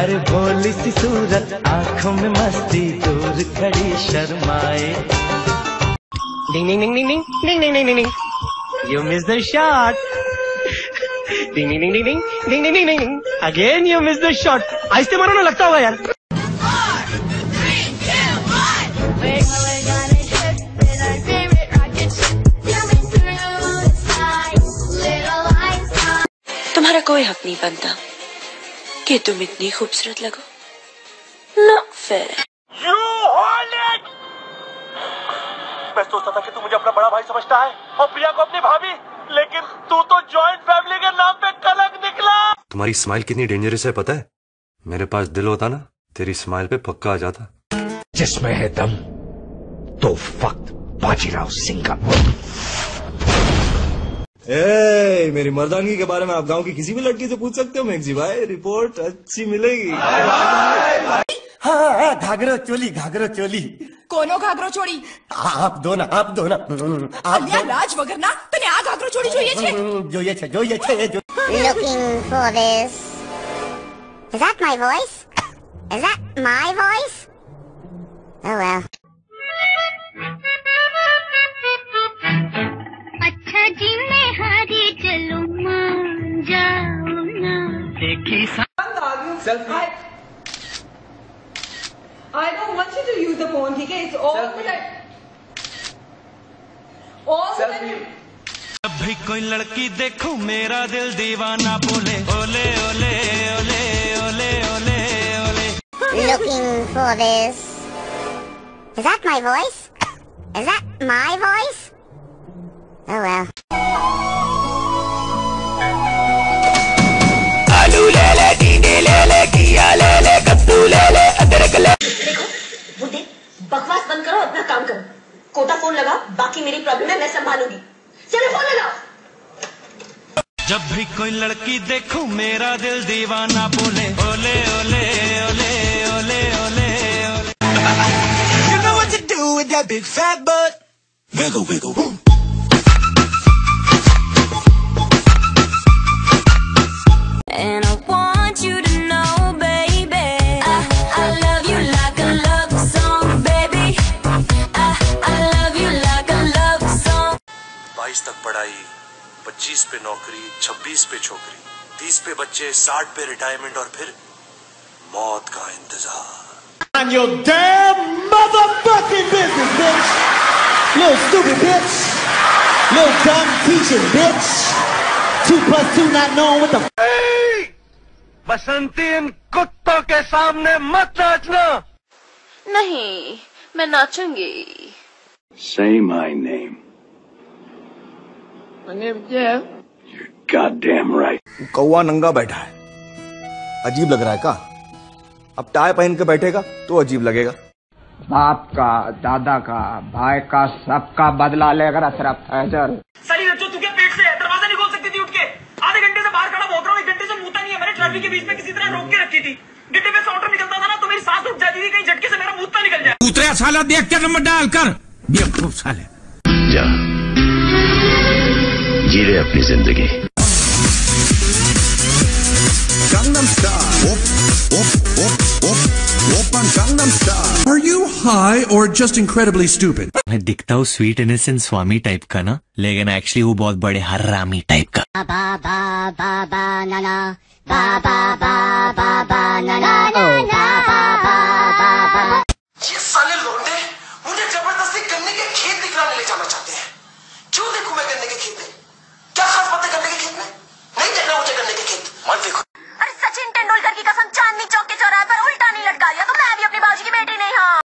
हर बोली सी सूरत आँखों में मस्ती दूर खड़ी शर्माए you miss the shot again you miss the shot आते मारो ना लगता होगा यार तुम्हारा कोई हक नहीं बनता कि तुम इतनी खूबसूरत लगो। ना फेर। मैं सोचता था कि तू मुझे अपना बड़ा भाई समझता है और प्रिया को अपनी भाभी। लेकिन तू तो जॉइंट फैमिली के नाम पे कलंक निकला। तुम्हारी स्माइल कितनी डेंजरस है पता है? मेरे पास दिल होता ना तेरी स्माइल पे पक्का आ जाता। जिसमें है दम तो वक्त बाजीराव सिंह का। ए, मेरी मर्दानगी के बारे में आप गांव की किसी भी लड़की से पूछ सकते हो मेघजी भाई रिपोर्ट अच्छी मिलेगी हाँ घाघरो चोली घाघरो चोली કોનો ઘાઘરો છોડી આપ દો ના આપ દો ના આપ અલ્યા રાજ વગરના તને આ ઘાઘરો છોડી જોઈએ છે જોઈએ છે જોઈએ છે જો- Looking for this. Is that my voice? Is that my voice? Oh well. देखी I, I don't want you to use the phone, ठीक है? It's all that. All that. जब भी कोई लड़की देखूं मेरा दिल दीवाना बोले ओले ओले ओले ओले ओले ओले Looking for this. Is that my voice? Is that my voice? Oh well. बाकी मेरी प्रॉब्लम है मैं संभालूँगी। चलो फ़ोन लगाओ। जब भी कोई लड़की देखूँ मेरा दिल दीवाना बोले ओले ओले ओले ओले ओले ओले। You know what to do with that big fat butt. Wiggle wiggle. पढ़ाई पच्चीस पे नौकरी छब्बीस पे छोकरी तीस पे बच्चे साठ पे रिटायरमेंट और फिर मौत का इंतज़ार On your damn motherfucking business, bitch Little stupid bitch Little dumb teaching, bitch Two plus two not knowing what the बसंती इन कुत्तों के सामने मत नाचना नहीं मैं नाचूँगी Say my name. Goddamn right. कौवा नंगा बैठा है। अजीब लग रहा है का? अब टाई पहन के बैठेगा तो अजीब लगेगा। बाप का दादा का भाई का सबका बदला लेकर अशरफ फैजल साली तू पेट से दरवाज़ा नहीं खोल सकती थी उठ के। आधे घंटे से बाहर खड़ा रहा हूँ एक घंटे से मुंहता नहीं है। मैंने ट्रैफ़िक के बीच में किसी तरह रोक के रखी थी। गिट्टे पे साउंडर निकलता था ना तो मेरी सांस रुक जाती थी कहीं झटके से मेरा मुंहता निकल जाए। उतरे साला देख के नंबर डाल कर बेवकूफ़ साले। जी रहे अपनी ज़िंदगी। दिखता हूँ स्वीट इनसेंट स्वामी टाइप का ना लेकिन एक्चुअली वो बहुत बड़े हरामी टाइप का। बाबा Might be